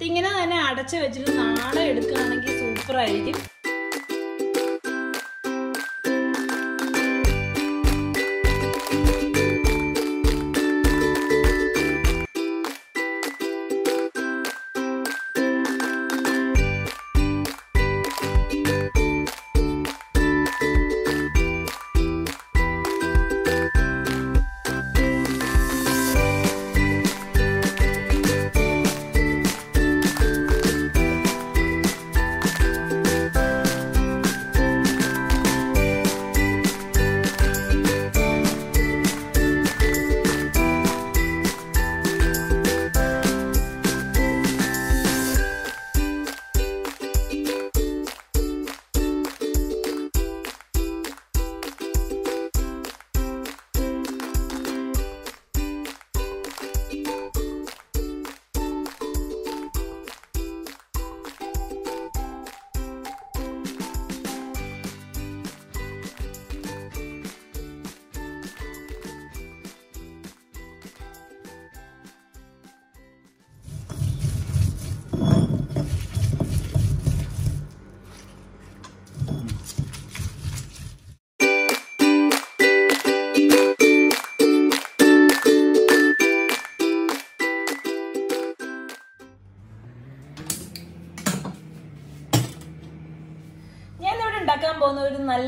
ഇതിങ്ങനെ തന്നെ അടച്ചു വെച്ചിട്ട് നാളെ എടുക്കുകയാണെങ്കിൽ സൂപ്പർ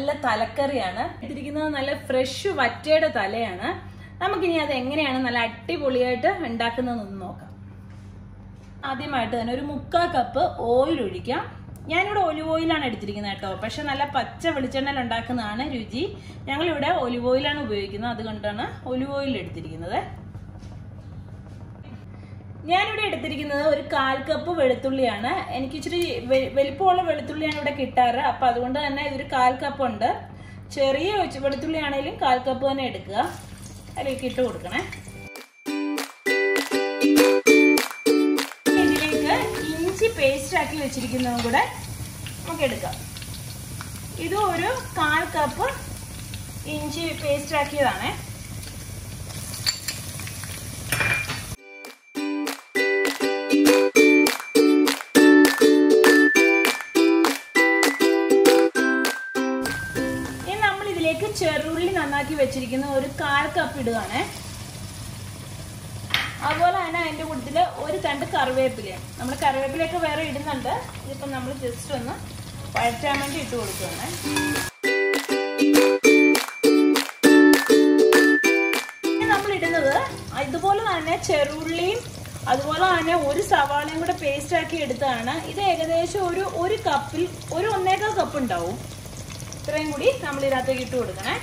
നല്ല തലക്കറിയാണ്. ഇട്ടിരിക്കുന്നത് നല്ല ഫ്രഷ് വറ്റയുടെ തലയാണ്. നമുക്കിനി അത് എങ്ങനെയാണ് നല്ല അടിപൊളിയായിട്ട് ഉണ്ടാക്കുന്നതെന്ന് നോക്കാം. ആദ്യമായിട്ട് തന്നെ ഒരു മുക്കാൽ കപ്പ് ഓയിൽ ഒഴിക്കാം. ഞാനിവിടെ ഒലിവ് ഓയിലാണ് എടുത്തിരിക്കുന്നത് കേട്ടോ. പക്ഷെ നല്ല പച്ച വെളിച്ചെണ്ണയിൽ ഉണ്ടാക്കുന്നതാണ് രുചി. ഞങ്ങളിവിടെ ഒലിവ് ഓയിലാണ് ഉപയോഗിക്കുന്നത്. അതുകൊണ്ടാണ് ഒലിവ് ഓയിൽ എടുത്തിരിക്കുന്നത്. ഞാനിവിടെ എടുത്തിരിക്കുന്നത് ഒരു കാൽ കപ്പ് വെളുത്തുള്ളിയാണ്. എനിക്ക് ഇച്ചിരി വലിപ്പമുള്ള വെളുത്തുള്ളിയാണ് ഇവിടെ കിട്ടാറ്. അപ്പൊ അതുകൊണ്ട് തന്നെ ഇതൊരു കാൽ കപ്പ് ഉണ്ട്. ചെറിയ വെളുത്തുള്ളി ആണെങ്കിലും കാൽ കപ്പ് തന്നെ എടുക്കുക. അതിലേക്ക് ഇട്ട് കൊടുക്കണേ. ഇതിലേക്ക് ഇഞ്ചി പേസ്റ്റ് ആക്കി വെച്ചിരിക്കുന്നതും കൂടെ നമുക്ക് എടുക്കാം. ഇതും ഒരു കാൽ കപ്പ് ഇഞ്ചി പേസ്റ്റ് ആക്കിയതാണേ. നന്നാക്കി വെച്ചിരിക്കുന്ന ഒരു കാൽ കപ്പ് ഇടുകയാണേ അതുപോലെ തന്നെ അതിന്റെ കൂട്ടത്തിൽ ഒരു തണ്ട് കറിവേപ്പില നമ്മൾ കറിവേപ്പിലയൊക്കെ വേറെ ഇടുന്നുണ്ട്. ഇതിപ്പോ നമ്മൾ ജസ്റ്റ് ഒന്ന് വഴറ്റാൻ വേണ്ടി ഇട്ട് കൊടുക്കുകയാണ് നമ്മൾ ഇടുന്നത് ഇതുപോലെ തന്നെ ചെറുള്ളിയും അതുപോലെ തന്നെ ഒരു സവാളയും കൂടെ പേസ്റ്റ് ആക്കി എടുത്തതാണ്. ഇത് ഏകദേശം ഒരു ഒരു കപ്പിൽ ഒരു ഒന്നേകാൽ കപ്പ് ഉണ്ടാവും. ഇത്രയും കൂടി നമ്മൾ ഇതിനകത്തേക്ക് ഇട്ട് കൊടുക്കണേ.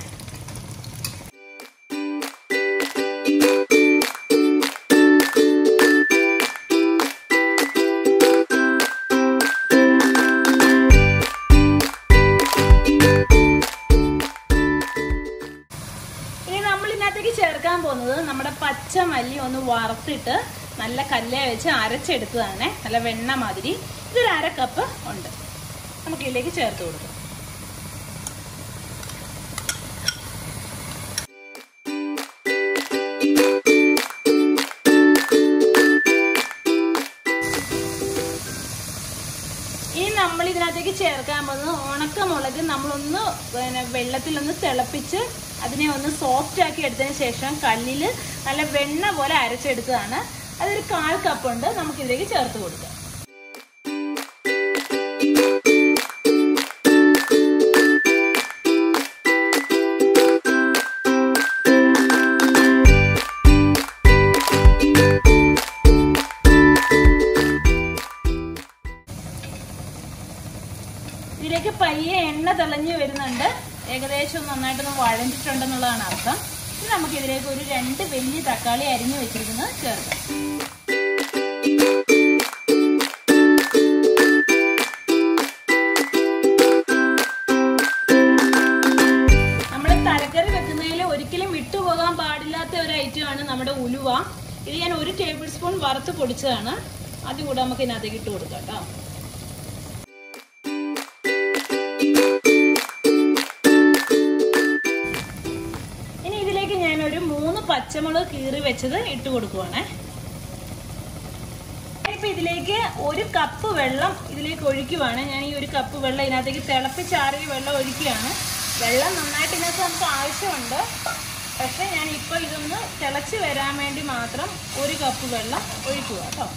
പച്ച മല്ലി ഒന്ന് വറുത്തിട്ട് നല്ല കല്ലേ വെച്ച് അരച്ചെടുത്തതാണ്. നല്ല വെണ്ണ മാതിരി. ഇതൊരു അര കപ്പ് ഉണ്ട്. നമുക്ക് ഇതിലേക്ക് ചേർത്ത് കൊടുക്കാം. നമ്മൾ ഇതിനകത്തേക്ക് ചേർക്കാൻ പോകുന്നത് ഉണക്കമുളക് നമ്മളൊന്ന് പിന്നെ വെള്ളത്തിലൊന്ന് തിളപ്പിച്ച് അതിനെ ഒന്ന് സോഫ്റ്റ് ആക്കി എടുത്തതിന് ശേഷം കല്ലിൽ നല്ല വെണ്ണ പോലെ അരച്ചെടുത്തതാണ്. അതൊരു കാൽ നമുക്ക് ഇതിലേക്ക് ചേർത്ത് കൊടുക്കാം. ഇതിലേക്ക് പയ്യെ എണ്ണ തെളിഞ്ഞു വരുന്നുണ്ട്. ഏകദേശം നന്നായിട്ടൊന്ന് വഴഞ്ഞിട്ടുണ്ടെന്നുള്ളതാണ് അർത്ഥം. ഇനി നമുക്ക് ഇതിലേക്ക് ഒരു രണ്ട് വലിയ തക്കാളി അരിഞ്ഞു വെച്ചിരിക്കുന്നത് ചേർക്കാം. വെക്കുന്നതിൽ ഒരിക്കലും പാടില്ലാത്ത ഒരു നമ്മുടെ ഉലുവ. ഇത് ഞാൻ ഒരു ടേബിൾ സ്പൂൺ വറുത്ത് പൊടിച്ചതാണ്. അതും കൂടെ നമുക്ക് ഇതിനകത്തേക്ക് ഇട്ട് കൊടുക്കാം കേട്ടോ. പച്ചമുളക് കീറി വെച്ചത് ഇട്ട് കൊടുക്കുവാണേ. ഇപ്പം ഇതിലേക്ക് ഒരു കപ്പ് വെള്ളം ഇതിലേക്ക് ഒഴിക്കുവാണ്. ഞാൻ ഈ ഒരു കപ്പ് വെള്ളം ഇതിനകത്തേക്ക് തിളപ്പിച്ചാറിയ വെള്ളം ഒഴിക്കുകയാണ്. വെള്ളം നന്നായിട്ട് ഇതിനകത്ത് നമുക്ക് ആവശ്യമുണ്ട്. പക്ഷെ ഞാൻ ഇപ്പോൾ ഇതൊന്ന് തിളച്ച് വരാൻ വേണ്ടി മാത്രം ഒരു കപ്പ് വെള്ളം ഒഴിക്കുക കേട്ടോ.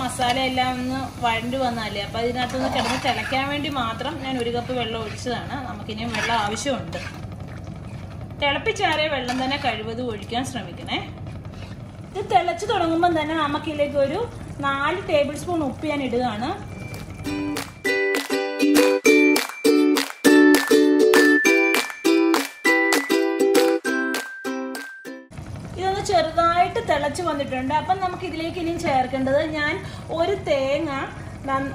മസാല എല്ലാം ഒന്ന് വഴണ്ടു വന്നാലേ അപ്പോൾ അതിനകത്തൊന്ന് കിടന്ന് തിളയ്ക്കാൻ വേണ്ടി മാത്രം ഞാൻ ഒരു കപ്പ് വെള്ളം ഒഴിച്ചതാണ്. നമുക്കിനിയും വെള്ളം ആവശ്യമുണ്ട്. തിളപ്പിച്ചാറിയ വെള്ളം തന്നെ കഴിവതും ഒഴിക്കാൻ ശ്രമിക്കണേ. ഇത് തിളച്ച് തുടങ്ങുമ്പോൾ തന്നെ നമുക്കിതിലേക്ക് ഒരു നാല് ടേബിൾ സ്പൂൺ ഉപ്പ് ഞാൻ ഇടുകയാണ്. ഇതൊന്ന് ചെറുതായിട്ട് തിളച്ച് വന്നിട്ടുണ്ട്. അപ്പം നമുക്ക് ഇതിലേക്ക് ഇനിയും ചേർക്കേണ്ടത് ഞാൻ ഒരു തേങ്ങ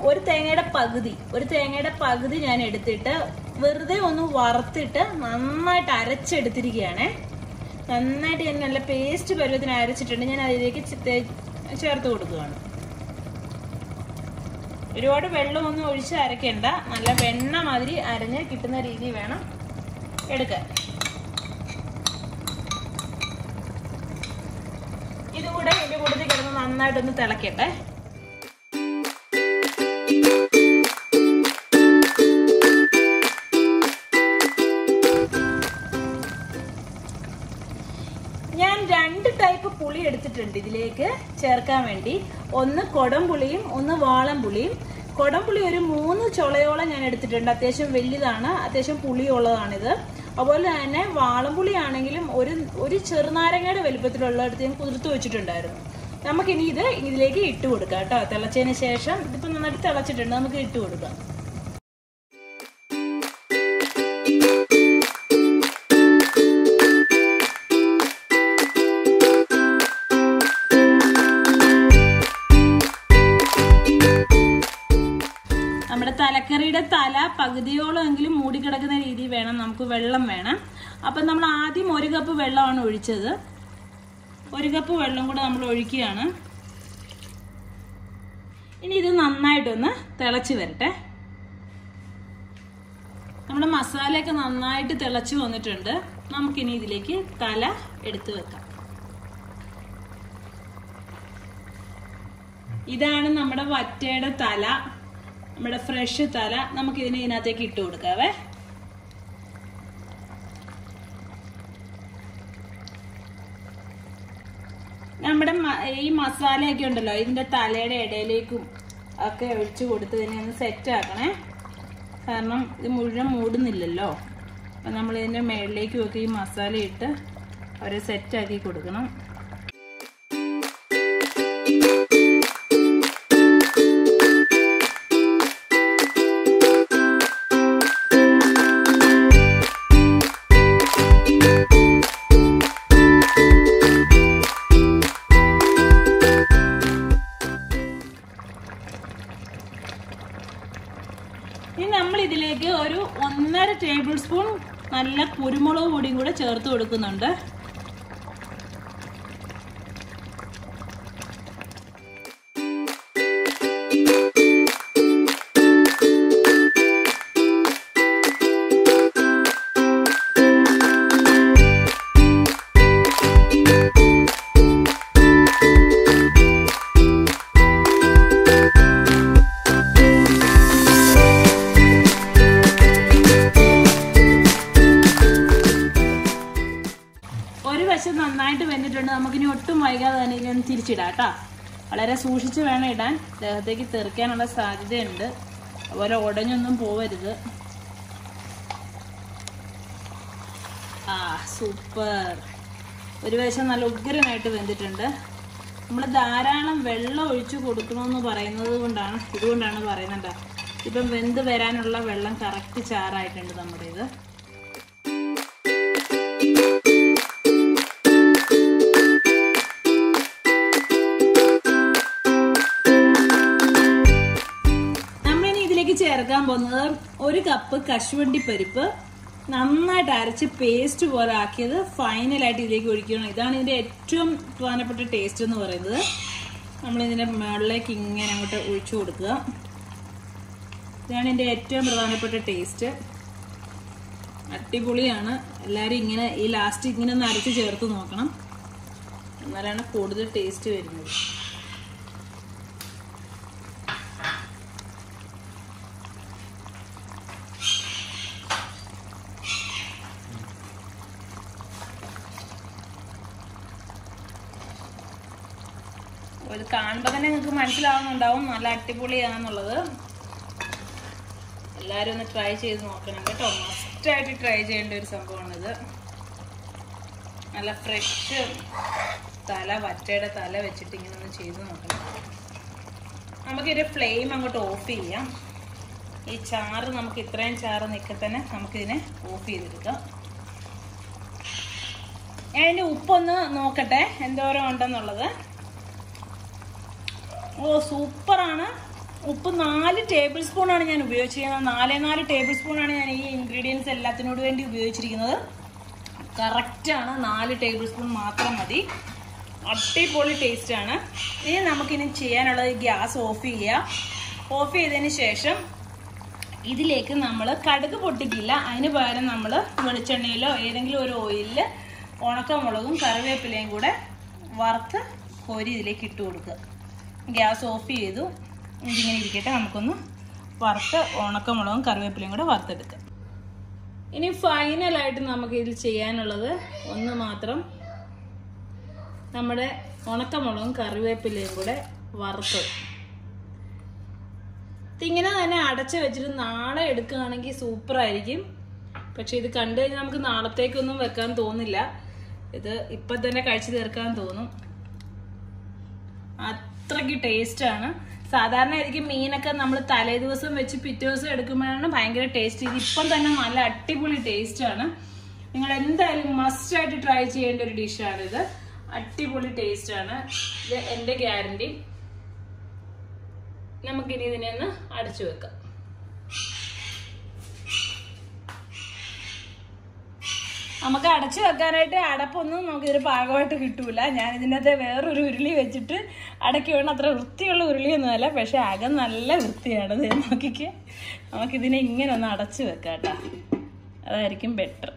ഒരു തേങ്ങയുടെ പകുതി ഒരു തേങ്ങയുടെ പകുതി ഞാൻ എടുത്തിട്ട് വെറുതെ ഒന്ന് വറുത്തിട്ട് നന്നായിട്ട് അരച്ചെടുത്തിരിക്കുകയാണേ. നന്നായിട്ട് ഞാൻ നല്ല പേസ്റ്റ് പരുവത്തിന് അരച്ചിട്ടുണ്ട്. ഞാൻ അതിലേക്ക് ചേർത്ത് കൊടുക്കുകയാണ്. ഒരുപാട് വെള്ളമൊന്നും ഒഴിച്ച് അരയ്ക്കണ്ട നല്ല വെണ്ണ മാതിരി അരഞ്ഞ് കിട്ടുന്ന രീതി വേണം എടുക്കാൻ. ഇതുകൂടെ ഇതിന്റെ കൂട്ടത്തിൽ കിടന്ന് നന്നായിട്ടൊന്ന് തിളക്കട്ടെ. എടുത്തിട്ടുണ്ട് ഇതിലേക്ക് ചേർക്കാൻ വേണ്ടി ഒന്ന് കൊടംപുളിയും ഒന്ന് വാളംപുളിയും കൊടംപുളി ഒരു മൂന്ന് ചുളയോളം ഞാൻ എടുത്തിട്ടുണ്ട്. അത്യാവശ്യം വലിയതാണ് അത്യാവശ്യം പുളിയുള്ളതാണിത്. അതുപോലെ തന്നെ വാളംപുളി ആണെങ്കിലും ഒരു ഒരു ചെറുനാരങ്ങയുടെ വലുപ്പത്തിലുള്ളിടത്ത് ഞാൻ കുതിർത്ത് വെച്ചിട്ടുണ്ടായിരുന്നു. നമുക്കിനി ഇത് ഇതിലേക്ക് ഇട്ട് കൊടുക്കാം കേട്ടോ. തിളച്ചതിന് ശേഷം ഇതിപ്പോൾ നന്നായിട്ട് തിളച്ചിട്ടുണ്ട്. നമുക്ക് ഇട്ട് കൊടുക്കാം. നമ്മുടെ തലക്കറിയുടെ തല പകുതിയോളം എങ്കിലും മൂടിക്കിടക്കുന്ന രീതി വേണം. നമുക്ക് വെള്ളം വേണം. അപ്പം നമ്മൾ ആദ്യം ഒരു കപ്പ് വെള്ളമാണ് ഒഴിച്ചത്. ഒരു കപ്പ് വെള്ളം കൂടെ നമ്മൾ ഒഴിക്കുകയാണ്. ഇനി ഇത് നന്നായിട്ടൊന്ന് തിളച്ച് വരട്ടെ. നമ്മുടെ മസാലയൊക്കെ നന്നായിട്ട് തിളച്ച് വന്നിട്ടുണ്ട്. നമുക്കിനി ഇതിലേക്ക് തല എടുത്തു വെക്കാം. ഇതാണ് നമ്മുടെ വറ്റയുടെ തല. നമ്മുടെ ഫ്രഷ് തല നമുക്ക് ഇതിനെ ഇതിനകത്തേക്ക് ഇട്ട് കൊടുക്കാവേ. നമ്മുടെ ഈ മസാലയൊക്കെ ഉണ്ടല്ലോ ഇതിന്റെ തലയുടെ ഇടയിലേക്കും ഒക്കെ ഒഴിച്ചു കൊടുത്ത് ഇതിനെ ഒന്ന് സെറ്റ് ആക്കണേ. കാരണം ഇത് മുഴുവൻ മൂടുന്നില്ലല്ലോ. അപ്പം നമ്മൾ ഇതിന്റെ മേളിലേക്കും ഒക്കെ ഈ മസാല ഇട്ട് അവരെ സെറ്റാക്കി കൊടുക്കണം. ഇനി നമ്മൾ ഇതിലേക്ക് ഒരു ഒന്നര ടേബിൾ സ്പൂൺ നല്ല കുരുമുളക് പൊടിയും കൂടെ ചേർത്ത് കൊടുക്കുന്നുണ്ട്. വളരെ സൂക്ഷിച്ച് വേണം ഇടാൻ. ദേഹത്തേക്ക് തെറിക്കാനുള്ള സാധ്യതയുണ്ട്. അതുപോലെ ഉടഞ്ഞൊന്നും പോവരുത്. ആ സൂപ്പർ. ഒരു വശം നല്ല ഉഗ്രനായിട്ട് വെന്തിട്ടുണ്ട്. നമ്മൾ ധാരാളം വെള്ളം ഒഴിച്ചു കൊടുക്കണമെന്ന് പറയുന്നത് കൊണ്ടാണ് ഇതുകൊണ്ടാണ് പറയുന്നുണ്ട് ഇപ്പം വെന്ത് വരാനുള്ള വെള്ളം കറക്റ്റ് ചാറായിട്ടുണ്ട് നമ്മുടെ ഇത്. ചേർക്കാൻ പോകുന്നത് ഒരു കപ്പ് കശുവണ്ടി പരിപ്പ്. നന്നായിട്ട് അരച്ച് പേസ്റ്റ് പോലെ ആക്കിയത് ഫൈനലായിട്ട് ഇതിലേക്ക് ഒഴിക്കണം ഇതാണ് ഇതിന്റെ ഏറ്റവും പ്രധാനപ്പെട്ട ടേസ്റ്റ് എന്ന് പറയുന്നത്. നമ്മൾ ഇതിന്റെ മുകളിലേക്ക് ഇങ്ങനെ അങ്ങോട്ട് ഒഴിച്ചു കൊടുക്കുക. ഇതാണ് ഇതിന്റെ ഏറ്റവും പ്രധാനപ്പെട്ട ടേസ്റ്റ് അടിപൊളിയാണ്. എല്ലാവരും ഇങ്ങനെ ഈ ലാസ്റ്റ് ഇങ്ങനെ ഒന്ന് അരച്ച് ചേർത്ത് നോക്കണം. എന്നാലാണ് കൂടുതൽ ടേസ്റ്റ് വരുന്നത് അപ്പോൾ ഇത് കാണുമ്പോൾ തന്നെ നിങ്ങൾക്ക് മനസ്സിലാവുന്നുണ്ടാവും. നല്ല അടിപൊളിയാണെന്നുള്ളത് എല്ലാവരും ഒന്ന് ട്രൈ ചെയ്ത് നോക്കണം കേട്ടോ. മസ്റ്റായിട്ട് ട്രൈ ചെയ്യേണ്ട ഒരു സംഭവമാണിത്. നല്ല ഫ്രഷ് തല വറ്റയുടെ തല വെച്ചിട്ട് ഇങ്ങനെ ഒന്ന് ചെയ്ത് നോക്കണം. നമുക്കിതിന്റെ ഫ്ലെയിം അങ്ങോട്ട് ഓഫ് ചെയ്യാം. ഈ ചാറ് നമുക്ക് ഇത്രയും ചാറ് നിൽക്കെ തന്നെ നമുക്കിതിനെ ഓഫ് ചെയ്തെടുക്കാം. ഞാൻ ഇതിന്റെ ഉപ്പൊന്ന് നോക്കട്ടെ. എന്തോരം ഉണ്ടെന്നുള്ളത്. ഓ സൂപ്പറാണ്. ഉപ്പ് നാല് ടേബിൾ സ്പൂണാണ് ഞാൻ ഉപയോഗിച്ചിരിക്കുന്നത്. നാലേ നാല് ടേബിൾ സ്പൂണാണ് ഞാൻ ഈ ഇൻഗ്രീഡിയൻസ് എല്ലാത്തിനോട് വേണ്ടി ഉപയോഗിച്ചിരിക്കുന്നത്. കറക്റ്റാണ് നാല് ടേബിൾ സ്പൂൺ മാത്രം മതി. അടിപൊളി ടേസ്റ്റാണ് ഇനി നമുക്കിനി ചെയ്യാനുള്ളത് ഗ്യാസ് ഓഫ് ചെയ്യുക. ഓഫ് ചെയ്തതിന് ശേഷം ഇതിലേക്ക് നമ്മൾ കടുക് പൊട്ടിക്കില്ല. അതിന് പകരം നമ്മൾ വെളിച്ചെണ്ണയിലോ ഏതെങ്കിലും ഒരു ഓയിലിൽ ഉണക്കമുളകും കറിവേപ്പിലയും കൂടെ വറുത്ത് കോരി ഇതിലേക്ക് ഇട്ട് കൊടുക്കുക. ഗ്യാസ് ഓഫ് ചെയ്തു. ഇതിങ്ങനെ ഇരിക്കട്ടെ നമുക്കൊന്ന് വറുത്ത് ഉണക്കമുളകും കറിവേപ്പിലയും കൂടെ വറുത്തെടുക്കാം. ഇനി ഫൈനലായിട്ട് നമുക്ക് ഇതിൽ ചെയ്യാനുള്ളത് ഒന്ന് മാത്രം നമ്മുടെ ഉണക്കമുളകും കറിവേപ്പിലയും കൂടെ വറുത്ത്. ഇതിങ്ങനെ തന്നെ അടച്ചു വെച്ചിട്ട് നാളെ എടുക്കുകയാണെങ്കിൽ സൂപ്പറായിരിക്കും. പക്ഷെ ഇത് കണ്ടു കഴിഞ്ഞാൽ നമുക്ക് നാളത്തേക്കൊന്നും വെക്കാൻ തോന്നില്ല. ഇത് ഇപ്പം തന്നെ കഴിച്ചു തീർക്കാൻ തോന്നും. അത്രയ്ക്ക് ടേസ്റ്റാണ് സാധാരണ ആയിരിക്കും മീനൊക്കെ നമ്മൾ തലേ ദിവസം വെച്ച് പിറ്റേ ദിവസം എടുക്കുമ്പോഴാണ് ഭയങ്കര ടേസ്റ്റ് ഇത് ഇപ്പം തന്നെ നല്ല അടിപൊളി ടേസ്റ്റാണ് നിങ്ങൾ എന്തായാലും മസ്റ്റ് ആയിട്ട് ട്രൈ ചെയ്യേണ്ട ഒരു ഡിഷാണ് ഇത്. അടിപൊളി ടേസ്റ്റാണ് ഇത് എന്റെ ഗ്യാരണ്ടി നമുക്കിനി ഇതിനെ ഒന്ന് അടച്ചു വെക്കാം. നമുക്ക് അടച്ചു വെക്കാനായിട്ട് അടപ്പൊന്നും നമുക്ക് ഇതിന് പാകമായിട്ട് കിട്ടൂല. ഞാൻ ഇതിനകത്ത് വേറൊരു ഉരുളി വെച്ചിട്ട് അടക്കി വേണം അത്ര വൃത്തിയുള്ള ഉരുളിയൊന്നുമല്ല പക്ഷെ അകം നല്ല വൃത്തിയാണ്. ഇത് നോക്കിക്ക്. നമുക്കിതിനെ ഇങ്ങനെ ഒന്ന് അടച്ചു വെക്കാം കേട്ടോ. അതായിരിക്കും ബെറ്റർ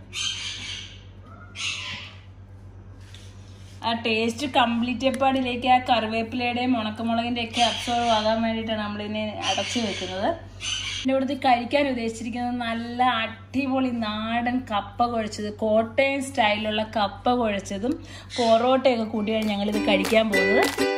ആ ടേസ്റ്റ് കംപ്ലീറ്റ് എപ്പാടിലേക്ക് ആ കറിവേപ്പിലയുടെയും ഉണക്കമുളകിന്റെ അബ്സോർവ് ആകാൻ വേണ്ടിയിട്ടാണ് നമ്മളിതിനെ അടച്ചു വെക്കുന്നത്. എന്റെ ഇവിടുത്തെ കഴിക്കാൻ ഉദ്ദേശിച്ചിരിക്കുന്നത് നല്ല അടിപൊളി നാടൻ കപ്പ കുഴച്ചത് കോട്ടയം സ്റ്റൈലിലുള്ള കപ്പ കുഴച്ചതും പൊറോട്ടയൊക്കെ കൂട്ടിയാണ് ഞങ്ങളിത് കഴിക്കാൻ പോകുന്നത്.